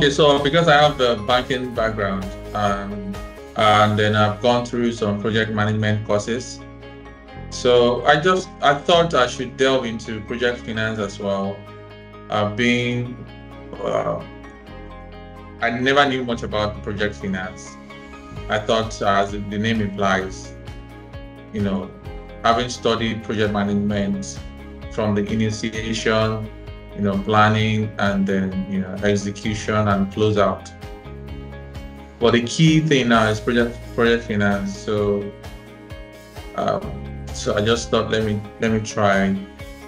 Okay, so because I have the banking background, um, and then I've gone through some project management courses. So I just I thought I should delve into project finance as well. I've been uh, I never knew much about project finance. I thought, as the name implies, you know, having studied project management from the initiation, you know, planning, and then you know, execution and closeout. But the key thing now is project project finance. So, um, so I just thought let me let me try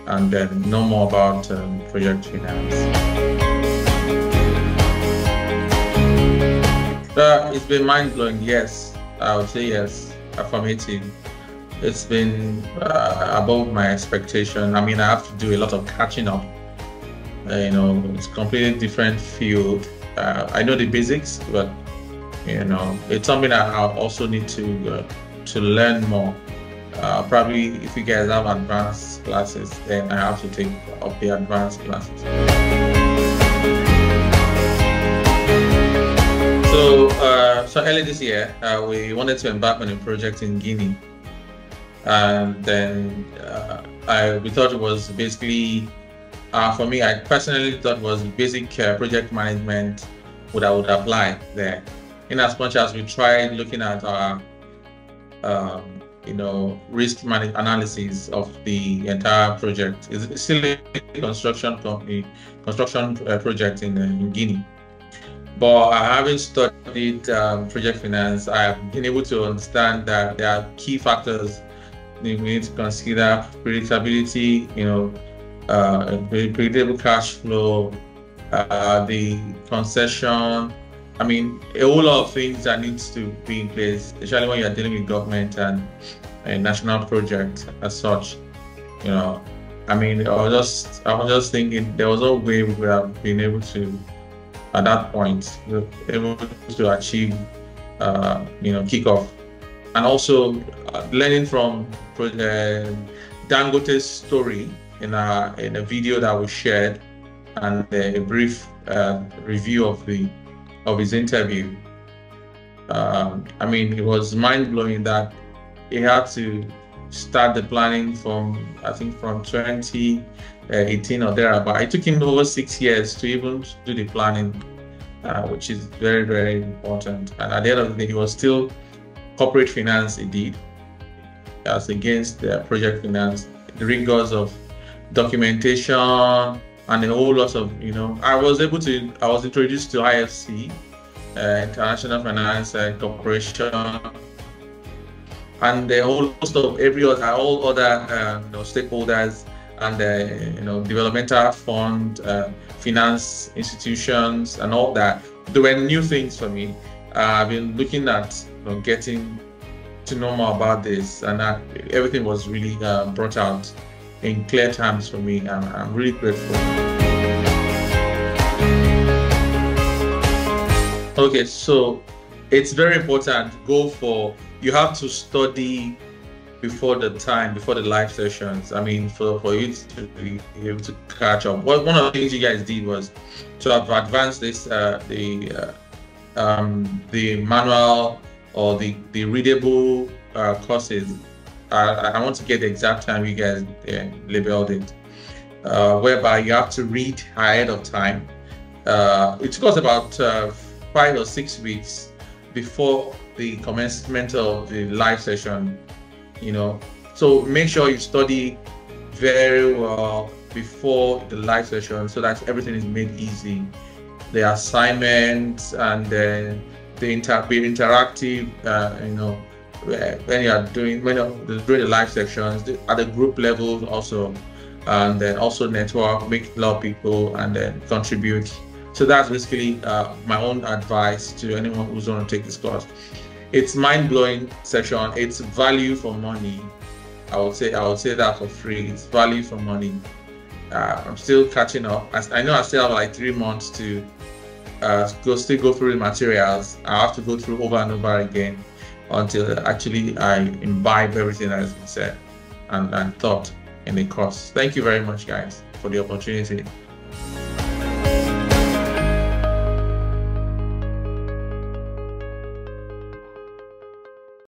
and then know more about um, project finance. Uh, it's been mind blowing. Yes, I would say yes. Affirmative. It's been uh, above my expectation. I mean, I have to do a lot of catching up. Uh, you know, it's completely different field. Uh, I know the basics, but you know, it's something that I also need to uh, to learn more. Uh, probably, if you guys have advanced classes, then I have to take up the advanced classes. So, uh, so early this year, uh, we wanted to embark on a project in Guinea, and then I we thought it was basically, uh, for me, I personally thought was basic uh, project management would I would apply there. In as much as we tried looking at our, um, you know, risk management analysis of the entire project. It's still a construction company, construction uh, project in, in Guinea. But having studied um, project finance, I have been able to understand that there are key factors we need to consider: predictability, you know, uh, predictable cash flow, uh, the concession. I mean, a whole lot of things that needs to be in place, especially when you're dealing with government and a national project as such. You know, I mean, I was just, I was just thinking there was no way we would have been able to at that point, able to achieve, uh, you know, kickoff. And also uh, learning from uh, Dangote's story in a, in a video that was shared and a brief uh, review of the of his interview. Um, I mean, it was mind blowing that he had to start the planning from I think from 2018 or there, but it took him over six years to even do the planning, uh, which is very very important. And at the end of the day, he was still corporate finance indeed, as against the project finance, the rigors of documentation and a whole lot of you know. I was able to I was introduced to IFC, uh, International Finance uh, Corporation and the whole host of every other all other uh, you know, stakeholders and uh, you know developmental fund, uh, finance institutions, and all that. There were new things for me. I've been looking at you know, getting to know more about this, and that, everything was really uh, brought out in clear terms for me. and I'm really grateful. Okay, so it's very important. Go for you have to study before the time, before the live sessions. I mean, for, for you to be able to catch up. One of the things you guys did was to have advanced this uh, the uh, um, the manual or the the readable uh, courses. I, I want to get the exact time you guys uh, labeled it, uh, whereby you have to read ahead of time. Uh, it took us about five or six weeks before the commencement of the live session, you know. So make sure you study very well before the live session so that everything is made easy. The assignments and then the inter- be interactive, uh, you know, when you are doing when you're doing the live sections at the group level also, and then also network, make a lot of people, and then contribute. So that's basically uh, my own advice to anyone who's going to take this course it's mind blowing session. It's value for money. I would say I would say that for free. It's value for money. Uh, I'm still catching up. I, I, know I still have like three months to uh, go still go through the materials. I have to go through over and over again until actually I imbibe everything that has been said and, and thought in the course. Thank you very much, guys, for the opportunity.